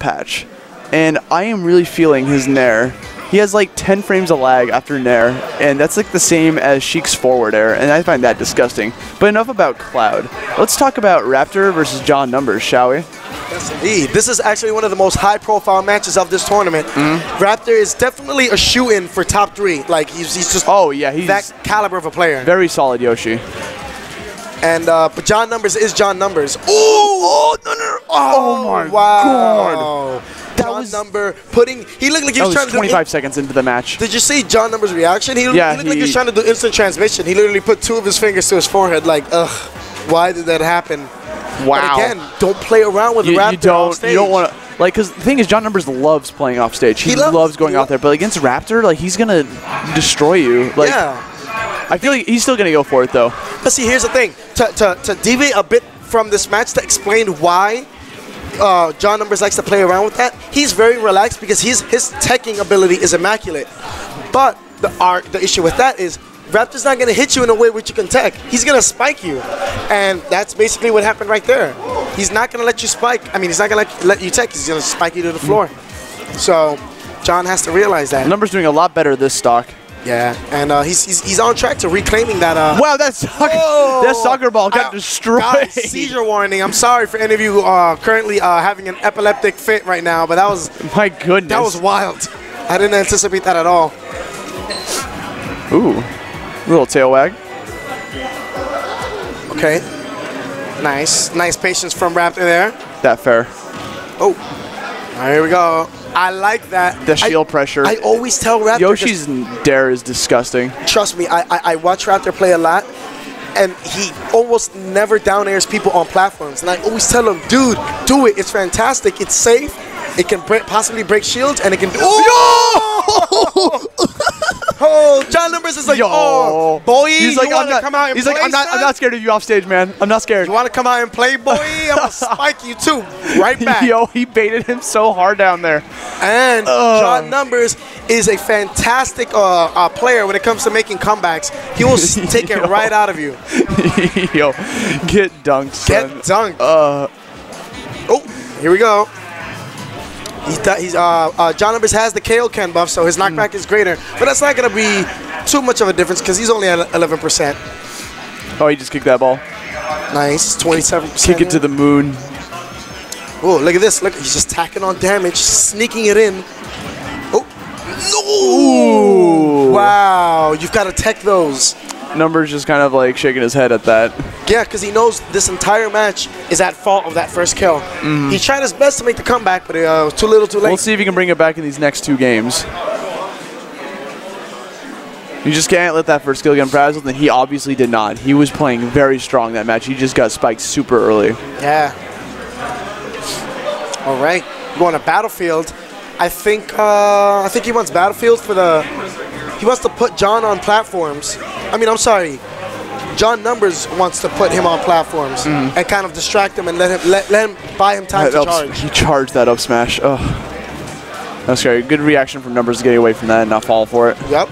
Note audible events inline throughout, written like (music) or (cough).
patch, and I am really feeling his Nair. He has like 10 frames of lag after Nair, and that's like the same as Sheik's forward air, and I find that disgusting. But enough about Cloud. Let's talk about Raptor versus John Numbers, shall we? Yes, indeed. This is actually one of the most high-profile matches of this tournament. Mm-hmm. Raptor is definitely a shoe-in for top three. Like he's, he's just Oh yeah, he's that caliber of a player. very solid Yoshi. And uh, but John Numbers is John Numbers. Ooh! Oh, no, no, no. Oh, my wow. That John was- Number putting. He looked like he was, was trying to do. 25 seconds into the match. Did you see John Numbers' reaction? He, Yeah, he looked like he was trying to do instant transmission. He literally put two of his fingers to his forehead, like, ugh, why did that happen? Wow. But again, don't play around with you, Raptor you don't you don't want to like because the thing is John Numbers loves playing off stage. He, He loves, loves- going he out there, but against Raptor, like he's gonna destroy you. Like yeah. I feel like he's still gonna go for it though. But see, here's the thing. To, to, to deviate a bit from this match to explain why uh, John Numbers likes to play around with that, he's very relaxed because his his teching ability is immaculate. But the art, the issue with that is Raptor's not going to hit you in a way which you can tech. He's going to spike you. And that's basically what happened right there. He's not going to let you spike. I mean, he's not going to let, let you tech. He's going to spike you to the floor. So John has to realize that. Numbers doing a lot better this stock. Yeah, and uh, he's, he's he's on track to reclaiming that. Uh, Wow, that soccer Whoa! that soccer ball got I- destroyed. Seizure warning. I'm sorry for any of you uh, currently uh, having an epileptic fit right now, but that was My goodness. that was wild. I didn't anticipate that at all. ooh, little tail wag. Okay. Nice, nice patience from Raptor there. That fair. Oh, here we go. I like that. The I- shield pressure. I always tell Raptor. Yoshi's dair is disgusting. Trust me, I, I I watch Raptor play a lot, and he almost never down airs people on platforms. And I always tell him, dude, do it. It's fantastic. It's safe. It can break, possibly break shields, and it can. Oh! (laughs) oh, John Numbers is like, Yo, oh, boy, he's like, I'm not. come out and he's play, like, I'm not. I'm not scared of you off stage, man. I'm not scared. You want to come out and play, boy? I'm gonna (laughs) spike you too, right back. Yo, he baited him so hard down there. And Ugh. John Numbers is a fantastic uh, uh, player when it comes to making comebacks. He will (laughs) take it right out of you. (laughs) Yo, get dunked, son. Get dunked. Uh, Oh, here we go. He's, th- he's uh, uh, John Numbers has the KO Ken buff, so his knockback is greater. But that's not going to be too much of a difference because he's only at 11%. oh, he just kicked that ball. Nice, 27%. Kick it to the moon. Oh, look at this. Look, he's just tacking on damage, sneaking it in. Oh, Ooh. wow. You've got to tech those. Numbers just kind of like shaking his head at that. Yeah, because he knows this entire match is at fault of that first kill. He tried his best to make the comeback, but uh, it was too little too late. We'll see if he can bring it back in these next two games. You just can't let that first kill get frazzled, and he obviously did not. He was playing very strong that match. He just got spiked super early. Yeah. All right, going to Battlefield. I think uh, I think he wants Battlefield for the. He wants to put John on platforms. I mean, I'm sorry. John Numbers wants to put him on platforms mm-hmm. and kind of distract him and let him let, let him buy him time That to charge. He charged that up smash. Oh, that's scary. Good reaction from Numbers to get away from that and not fall for it. Yep.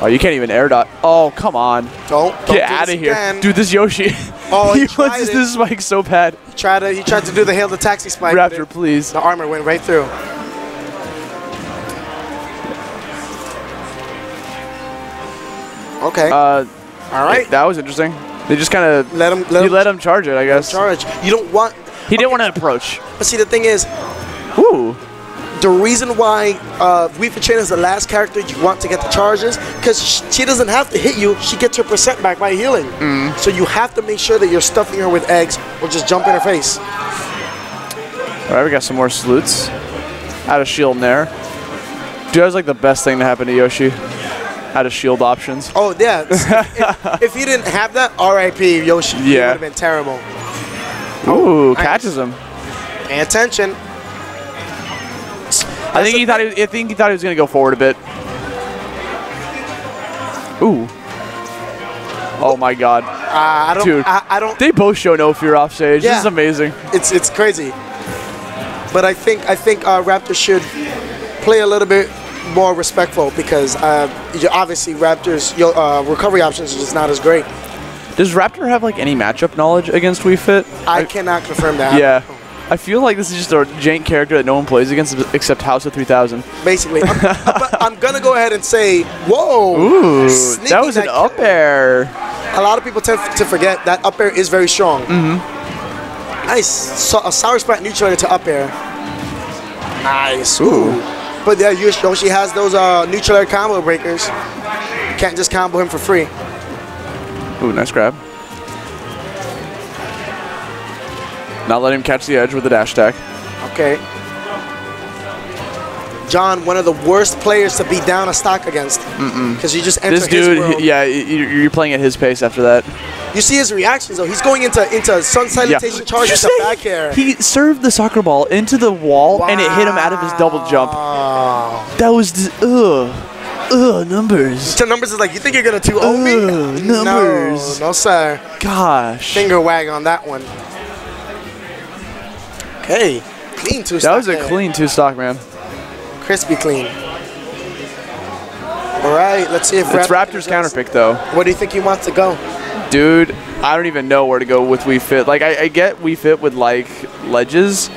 Oh, you can't even air dot. Oh, come on. Don't, don't do Get out of here. again. Dude, this Yoshi. Oh, he (laughs) he tried wants it. this spike so bad. He tried to he tried to do the hail the taxi spike. Raptor, it- please. The armor went right through. Okay. Uh, All right. That was interesting. They just kind of Let him let he him let him charge it, I guess. charge. You don't want. He didn't want to approach. But see, the thing is, Ooh. the reason why uh, Wii Fit Trainer is the last character you want to get the charges, because she doesn't have to hit you. She gets her percent back by healing. Mm. So you have to make sure that you're stuffing her with eggs or just jump in her face. All right, we got some more salutes. Out of shield in there. Dude, that was like the best thing to happen to Yoshi. Out of shield options. Oh yeah. (laughs) if, if he didn't have that, R.I.P. Yoshi. He Yeah. would have been terrible. Ooh, nice. catches him. Pay attention. I think he thought he, was- I think he thought he was gonna go forward a bit. Ooh. Oh my God. Uh, I don't. Dude. I, I don't. They both show no fear off stage. This is amazing. It's it's crazy. But I think I think uh, Raptors should play a little bit more respectful because uh, obviously Raptors your uh, recovery options are just not as great. Does Raptor have like any matchup knowledge against Wii Fit? I cannot confirm that. Yeah. I feel like this is just a jank character that no one plays against except House of 3000. basically. I'm, (laughs) I'm gonna go ahead and say, whoa! Ooh, that was an that up air. A lot of people tend to forget that up air is very strong. Mm-hmm. Nice. So, a sour sprat neutral to up air. Nice. Ooh. But yeah, Yoshi Yoshi has those uh, neutral air combo breakers. Can't just combo him for free. Ooh, nice grab. Not let him catch the edge with the dash attack. Okay. John, one of the worst players to be down a stock against. Because you just enter This his dude, yeah, you're playing at his pace after that. You see his reactions though. He's going into into sun salutation charge with the back air. He served the soccer ball into the wall and it hit him out of his double jump. Wow. That was just, ugh, ugh, numbers. So numbers is like, you think you're gonna 2 0 me? Numbers. No, no sir. Gosh, Finger wag on that one. Okay, clean two. that was a clean two stock, man. crispy clean. All right, let's see if It's Raptor Raptor's does- counterpick though. What do you think he wants to go? Dude, I don't even know where to go with Wii Fit. Like, I, I get Wii Fit with like ledges,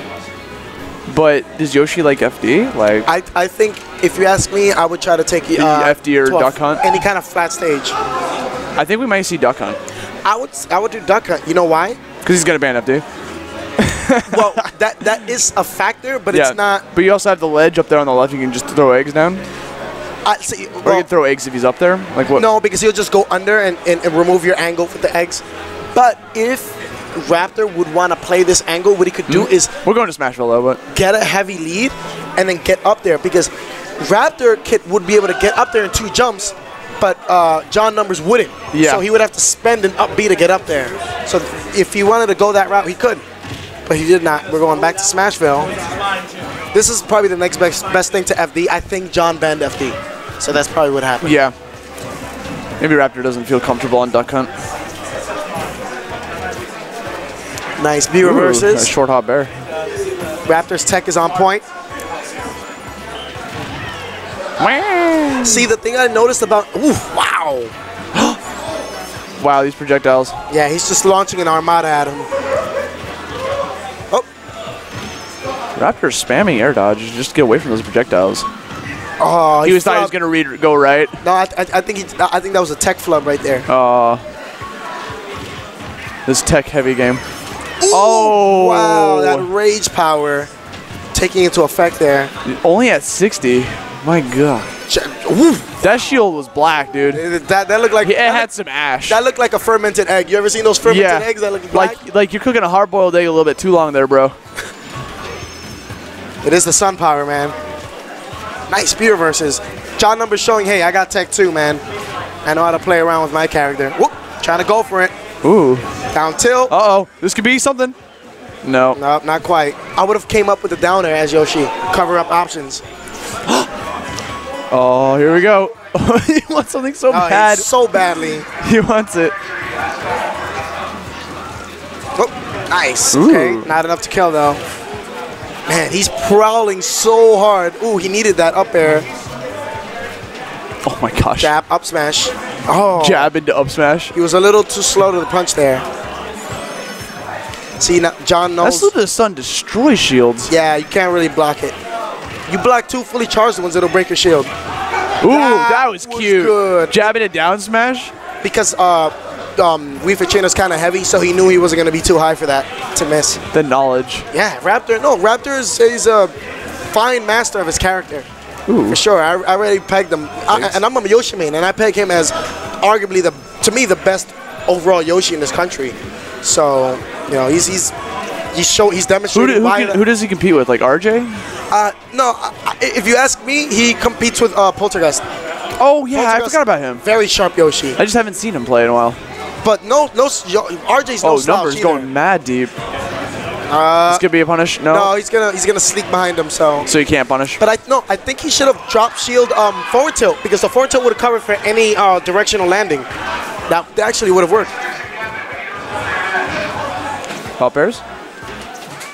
but does Yoshi like FD? Like, I, I think if you ask me, I would try to take uh, FD or Duck Hunt? Any kind of flat stage. I think we might see Duck Hunt I would I would do duck hunt. You know why? because he's gonna ban FD. (laughs) well, that that is a factor, but yeah, it's not. But you also have the ledge up there on the left. You can just throw eggs down, or I see. you Well, can throw eggs if he's up there. Like what? no, because he'll just go under and, and, and remove your angle with the eggs. But if Raptor would want to play this angle, what he could Hmm? do is We're going to Smashville though, but get a heavy lead and then get up there because Raptor kid would be able to get up there in two jumps, but uh, John Numbers wouldn't. Yeah. So he would have to spend an up B to get up there. So if he wanted to go that route, he could, but he did not. We're going back to Smashville. This is probably the next best, best thing to FD. I think John banned FD, so that's probably what happened. yeah. Maybe Raptor doesn't feel comfortable on Duck Hunt. Nice B Ooh, reverses. a short hop bear. Raptor's tech is on point. See the thing I noticed about. Ooh, wow. (gasps) Wow, these projectiles. Yeah, he's just launching an armada at him. Oh, Raptor's spamming air dodge. Just to get away from those projectiles. Oh He was thought he was gonna read go right. No, I, I, I think he, I think that was a tech flub right there. Uh, this tech heavy game. Ooh, oh. wow, that rage power taking into effect there. Only at 60. My God. That shield was black, dude. that that looked like It had some ash. that looked like a fermented egg. You ever seen those fermented yeah. eggs that look black? like like you're cooking a hard boiled egg a little bit too long there, bro. It is the sun power, man. Nice spear versus. John Numbers showing, hey, I got tech too, man. I know how to play around with my character. Whoop, trying to go for it. Ooh. Down tilt. Uh oh. This could be something. No. No, not quite. I would have came up with the downer as Yoshi. Cover up options. (gasps) Oh, here we go. (laughs) he wants something so Oh, bad. so badly. (laughs) He wants it. Oh, nice. Ooh. Okay, not enough to kill though. Man, he's prowling so hard. Ooh, he needed that up air. Oh my gosh. Jab, up smash. Oh, Jab into up smash. he was a little too slow to the punch there. See, now John knows. Of the Sun destroys shields. Yeah, you can't really block it. You block two fully charged ones, it'll break your shield. Ooh, That that was was cute. good. Jab into down smash. Because uh, um, Chain is kind of heavy, so he knew he wasn't going to be too high for that to miss. The knowledge. Yeah, Raptor. No, Raptor is he's a fine master of his character. For sure. I, I already pegged him. I, and I'm a Yoshi main, and I peg him as arguably the, to me, the best overall Yoshi in this country. So, you know, he's he's he's show he's Who, demonstrated do, who, why. can- who does he compete with? Like RJ? uh, no, I, if you ask me, he competes with uh, Poltergeist. Oh yeah, I forgot about him. Very sharp Yoshi. I just haven't seen him play in a while. But no, no, RJ's no Oh, numbers either. going mad deep. this could be a punish. No. No, he's gonna he's gonna sneak behind him. So. so you can't punish. But I no, I think he should have dropped shield um, forward tilt because the forward tilt would have covered for any uh, directional landing. That, that actually would have worked. Pop bears.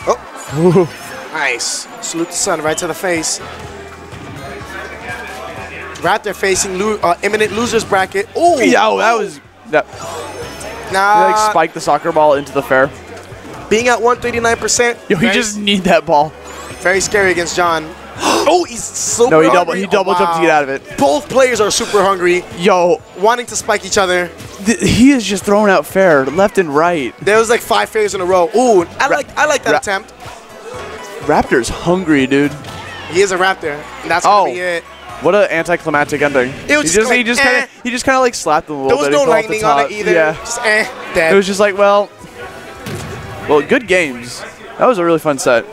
Oh, nice. Salute the sun right to the face. Raptor facing lo- uh, imminent losers bracket. Ooh, Yeah, oh, that was that. Nah. He like spike the soccer ball into the fair. being at 139%. Yo, he just need that ball. very scary against John. (gasps) oh, he's super No, he double he double Oh, jumped to get out of it. Both players are super hungry, Yo, wanting to spike each other. th- he is just throwing out fair left and right. There was like five failures in a row. Ooh, I like I like that Ra- attempt. Raptor's hungry, dude. He is a raptor. That's gonna Oh. be it. What an anticlimactic ending. It was he just just, he just eh. kind of he just kind of like slapped him a little There little was bit. no He off the lightning on it either. Yeah, Just eh, dead. it was just like well, well, good games. That was a really fun set.